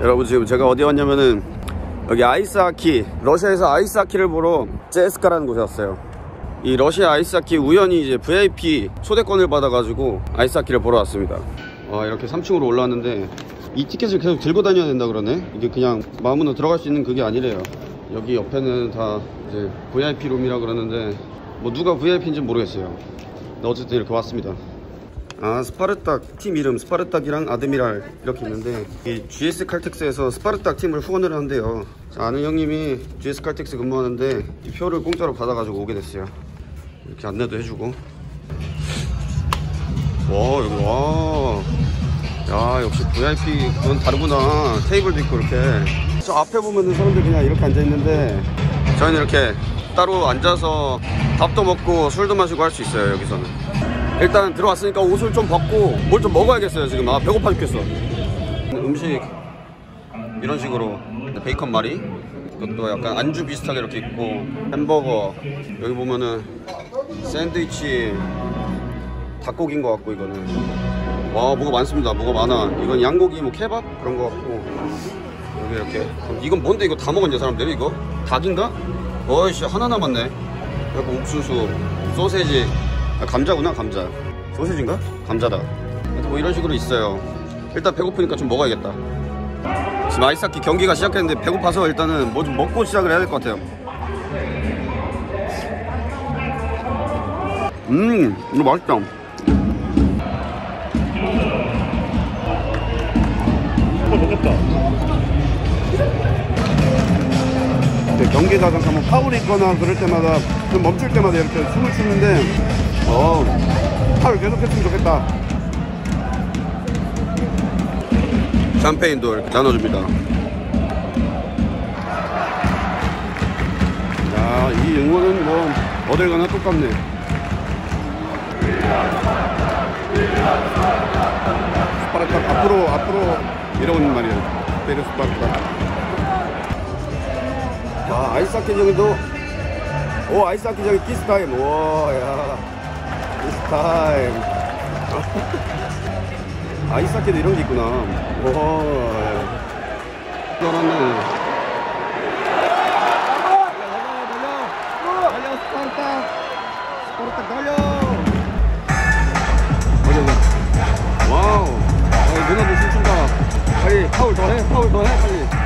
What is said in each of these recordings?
여러분 지금 제가 어디 왔냐면은 여기 아이스하키 러시아에서 아이스하키를 보러 제스카라는 곳에 왔어요. 이 러시아 아이스하키 우연히 이제 VIP 초대권을 받아가지고 아이스하키를 보러 왔습니다. 와 이렇게 3층으로 올라왔는데 이 티켓을 계속 들고 다녀야 된다 그러네? 이게 그냥 마음으로 들어갈 수 있는 그게 아니래요. 여기 옆에는 다 이제 VIP 룸이라 그러는데 뭐 누가 VIP인지 모르겠어요. 어쨌든 이렇게 왔습니다 아 스파르딱 팀 이름 스파르딱이랑 아드미랄 이렇게 있는데 이 GS 칼텍스에서 스파르딱 팀을 후원을 한대요. 자, 아는 형님이 GS 칼텍스 근무하는데 이 표를 공짜로 받아가지고 오게 됐어요. 이렇게 안내도 해주고. 와 여기 와야 역시 VIP 그건 다르구나. 테이블도 있고 이렇게. 저 앞에 보면은 사람들 그냥 이렇게 앉아있는데 저희는 이렇게 따로 앉아서 밥도 먹고 술도 마시고 할 수 있어요 여기서는 일단 들어왔으니까 옷을 좀 벗고 뭘 좀 먹어야겠어요 지금. 아 배고파 죽겠어. 음식 이런 식으로 베이컨 말이 이것도 약간 안주 비슷하게 이렇게 있고 햄버거. 여기 보면은 샌드위치 닭고기인 것 같고 이거는. 와 뭐가 많습니다. 뭐가 많아. 이건 양고기 뭐 케밥? 그런 것 같고. 여기 이렇게. 이건 뭔데? 이거 다 먹었냐 사람들이? 이거? 닭인가? 어이씨 하나 남았네. 그리고 옥수수 소세지 아, 감자구나 감자. 소시지인가? 감자다. 뭐 이런 식으로 있어요. 일단 배고프니까 좀 먹어야겠다. 지금 아이스하키 경기가 시작했는데 배고파서 일단은 뭐 좀 먹고 시작을 해야 될 것 같아요. 음 이거 맛있다. 어, 먹겠다. 네, 경기가 잠깐만 파울이 있거나 그럴 때마다 좀 멈출 때마다 이렇게 숨을 쉬는데 어 파울 계속 했으면 좋겠다. 샴페인도 이렇게 나눠줍니다. 야이 응원은 뭐 어딜 가나 똑같네. 스파르타 앞으로 앞으로 이러는 말이에요 때려 스파르타. 아 아이스 하키장도 오 아이스 하키장이 키스타임. 와야 키스타임 아이스하키도 이런 게 있구나. 오 알았네. 달려 달려 와우. 어, 누나도 춤춘다 빨리 파울 더 해 파울 더 해 빨리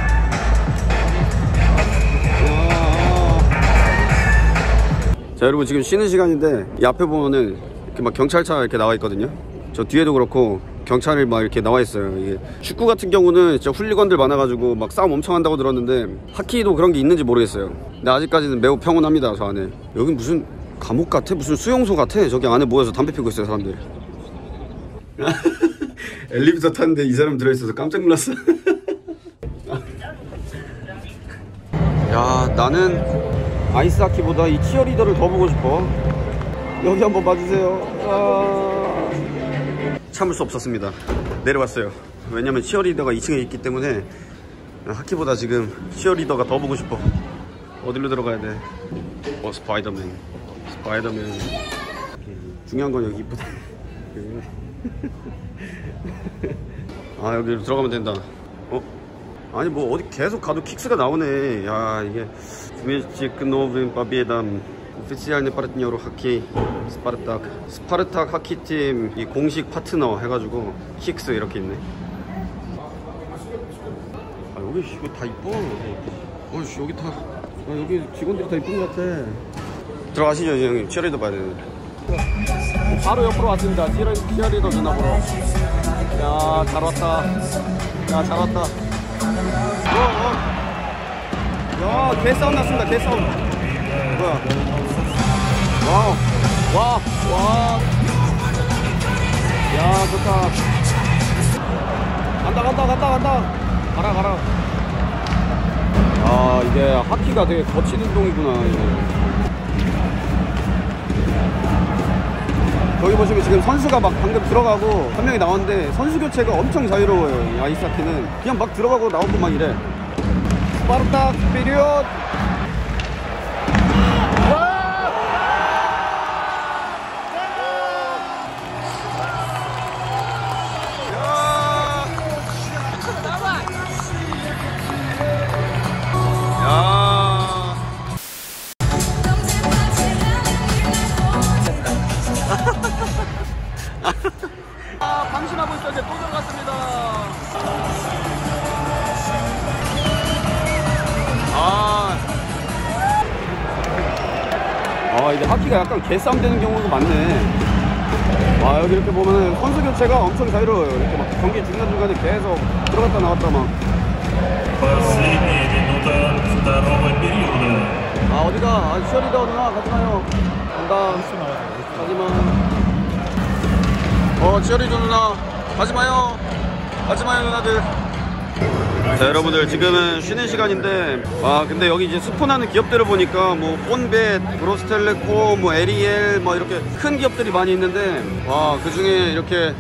자 여러분 지금 쉬는 시간인데 이 앞에 보면은 이렇게 막 경찰차 이렇게 나와 있거든요. 저 뒤에도 그렇고 경찰이 막 이렇게 나와 있어요. 이게 축구 같은 경우는 진짜 훌리건들 많아가지고 막 싸움 엄청 한다고 들었는데 하키도 그런 게 있는지 모르겠어요. 근데 아직까지는 매우 평온합니다 저 안에. 여긴 무슨 감옥 같아? 무슨 수용소 같아? 저기 안에 모여서 담배 피고 있어요 사람들 엘리베이터 탔는데 이 사람 들어있어서 깜짝 놀랐어. 야 나는 아이스하키보다 이 치어리더를 더 보고 싶어. 여기 한번 봐주세요. 아... 참을 수 없었습니다. 내려왔어요. 왜냐면 치어리더가 2층에 있기 때문에 하키보다 지금 치어리더가 더 보고 싶어. 어디로 들어가야 돼? 어 스파이더맨. 스파이더맨. 중요한 건 여기 이쁘다. 아 여기로 들어가면 된다. 어? 아니 뭐 어디 계속 가도 킥스가 나오네. 야 이게 드메직 노브밥비에담 오피시알네 파르티뇨로 하키 스파르탁 스파르탁 하키팀 이 공식 파트너 해가지고 킥스 이렇게 있네. 아 여기 이거 다 이뻐. 어이씨 여기 다 아, 여기 직원들이 다 이쁜 것 같아. 들어가시죠 형님. 치어리더 봐야 되는데. 바로 옆으로 왔습니다. 치어리더 누나 보러 야 잘 왔다. 야 잘 왔다. 어, 어. 야, 개싸움 났습니다, 개싸움. 뭐야. 와우. 와, 와. 야, 좋다. 간다, 간다, 간다, 간다. 가라, 가라. 아, 이게 하키가 되게 거친 운동이구나, 이게. 여기 보시면 지금 선수가 막 방금 들어가고 한 명이 나왔는데 선수 교체가 엄청 자유로워요. 이 아이스하키는 그냥 막 들어가고 나오고 막 이래. 스파르타 아, 방심하고 있었는데 또 들어갔습니다. 아. 아, 이제 하키가 약간 개싸움 되는 경우도 많네. 아, 여기 이렇게 보면은 선수 교체가 엄청 자유로워요. 이렇게 막 경기 중간중간에 계속 들어갔다 나왔다 막. 아, 어디가? 아, 시어리더 누나 같이 가요. 간다. 마지막. 어, 시어리더 누나 가지 마요. 가지 마요, 누나들. 자, 여러분들 지금은 쉬는 시간인데 아 근데 여기 이제 스폰하는 기업들을 보니까 뭐 혼벳, 브로스텔레콤, 뭐 에리엘 뭐 이렇게 큰 기업들이 많이 있는데 와 그 중에 이렇게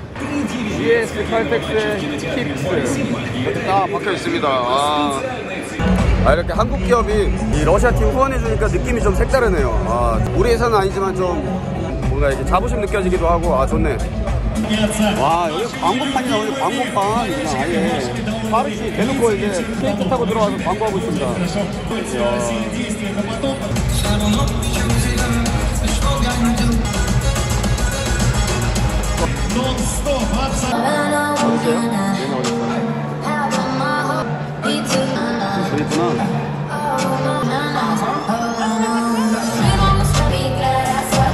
GS, 칼텍스, 킵스 딱 박혀 있습니다. 아, 아, 이렇게 한국 기업이 이 러시아 팀 후원해 주니까 느낌이 좀 색다르네요. 아 우리 회사는 아니지만 좀 뭔가 이렇게 자부심 느껴지기도 하고 아 좋네. 와 여기 광고판이 나오는 광고판. 그냥 아예. 파르시 대놓고 이제 스케이트 타고 들어와서 광고하고 있습니다. 있구나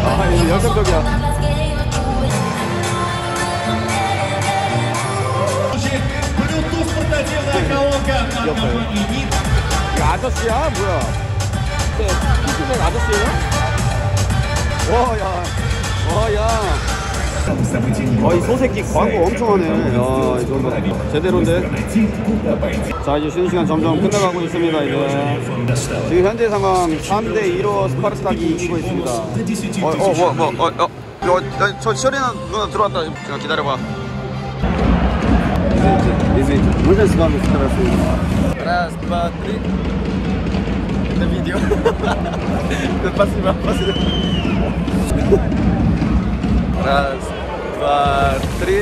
아 열정적이야 귀엽어요 이거 그 아저씨야? 뭐야? 네, 피트맨 아저씨예요? 와야. 와야. 어이 소새끼 광고 엄청 하네 야 이거 뭐 제대로인데? 자 이제 쉬는 시간 점점 끝나가고 있습니다 이제. 지금 현재 상황 3대2로 스파르타기 이기고 있습니다. 어, 어, 어, 어, 어, 어, 저 시어리나 누나 들어왔다. 제가 기다려봐. Извините, можно с вами сфотографироваться? Раз, два, три. Это видео. Спасибо, спасибо. Раз, два, три.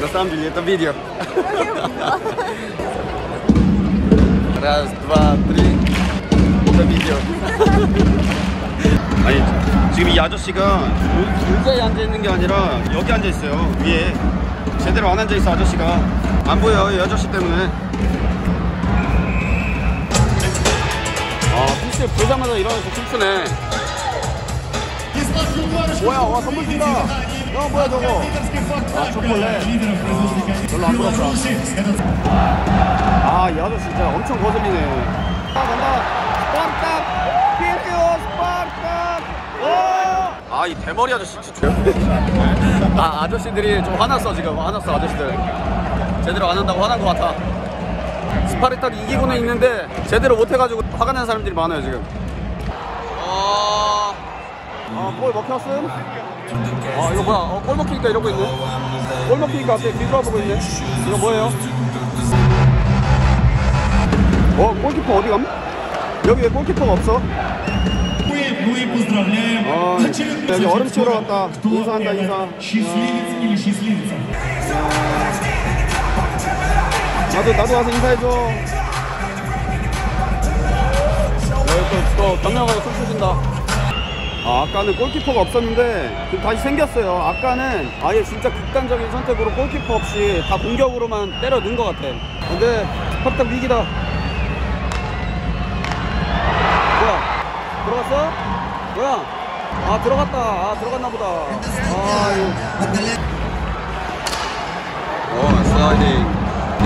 На самом деле это видео. Раз, два, три. Это видео. 아니 지금 이 아저씨가 의- 의자에 앉아 있는 게 아니라 여기 앉아 있어요 위에 제대로 안 앉아 있어 아저씨가. 안 보여 이 아저씨 때문에. 아 피스 보자마자 일어나서 춤추네. 뭐야 와 선물 준다. 야 뭐야 저거. 아 초콜릿. 별로 안 부럽다 아이 아저씨 진짜 엄청 거슬리네. 아 간다 아 이 대머리 아저씨 진짜 아 아저씨들이 좀 화났어 지금 화났어 아저씨들 제대로 안 한다고 화난 것 같아 스파르타도 이기고는 있는데 제대로 못해가지고 화가 난 사람들이 많아요 지금 아, 아, 골 먹혔음? 아, 이거 뭐야? 어, 골 먹히니까 이러고 있네. 골 먹히니까 앞에 뒤돌아보고 있네. 이거 뭐예요? 어, 골키퍼 어디 감? 여기 왜 골키퍼가 없어? 어, 여기 얼음치러 왔다. 인사한다, 인사. 나도, 나도 와서 인사해줘. 여기 또, 또 경량하게 툭 쳐준다. 아, 아까는 골키퍼가 없었는데 지금 다시 생겼어요. 아까는 아예 진짜 극단적인 선택으로 골키퍼 없이 다 공격으로만 때려 넣은 것 같아. 근데 확답 위기다. 들어갔어? 뭐야? 아 들어갔다. 아 들어갔나 보다. 아 이거. 어 슬라이딩. 딩.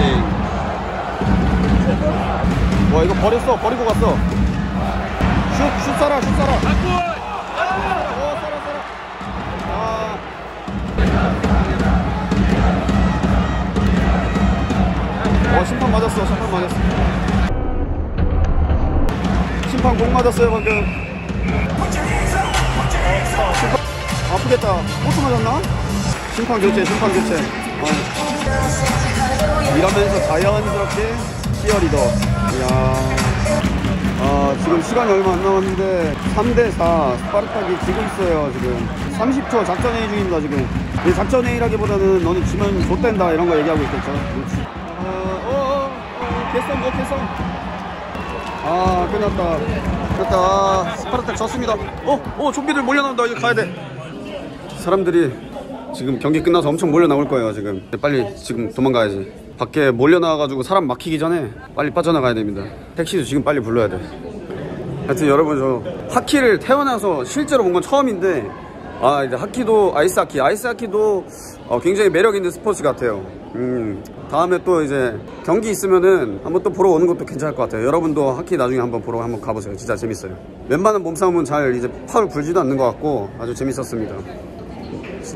와 이거 버렸어. 버리고 갔어. 슛, 슛 쏴라, 슛 쏴라. 어. 아. 어, 심판 맞았어, 심판 맞았어. 심판 공 맞았어요, 방금. 심판, 아프겠다. 호수 맞았나? 심판 교체, 심판 교체. 어. 이러면서 자연스럽게 치어리더. 이야. 아, 지금 시간이 얼마 안 남았는데 3대4 스파르타기 지고 있어요 지금 30초 작전 회의 중입니다 지금 이 작전 회의라기보다는 너는 지면 좆된다 이런 거 얘기하고 있겠죠 그렇지 어, 어, 어, 어 개성 뭐 개성 아 끝났다. 끝났다. 아, 스파르타 졌습니다. 어, 어 좀비들 몰려나온다. 이제 가야 돼. 사람들이 지금 경기 끝나서 엄청 몰려 나올 거예요 지금. 빨리 지금 도망가야지. 밖에 몰려 나와가지고 사람 막히기 전에 빨리 빠져나가야 됩니다. 택시도 지금 빨리 불러야 돼. 하여튼 여러분 저 하키를 태어나서 실제로 본 건 처음인데 아 이제 하키도 아이스 하키 아이스 하키도 어, 굉장히 매력 있는 스포츠 같아요. 음 다음에 또 이제 경기 있으면은 한번 또 보러 오는 것도 괜찮을 것 같아요. 여러분도 하키 나중에 한번 보러 한번 가보세요. 진짜 재밌어요. 웬만한 몸싸움은 잘 이제 파울 불지도 않는 것 같고 아주 재밌었습니다.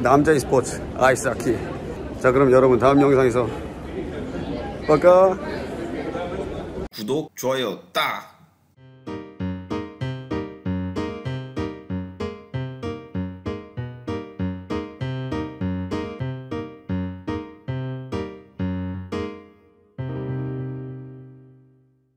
남자의 스포츠 아이스 하키. 자 그럼 여러분 다음 영상에서 볼까? 구독 좋아요 딱.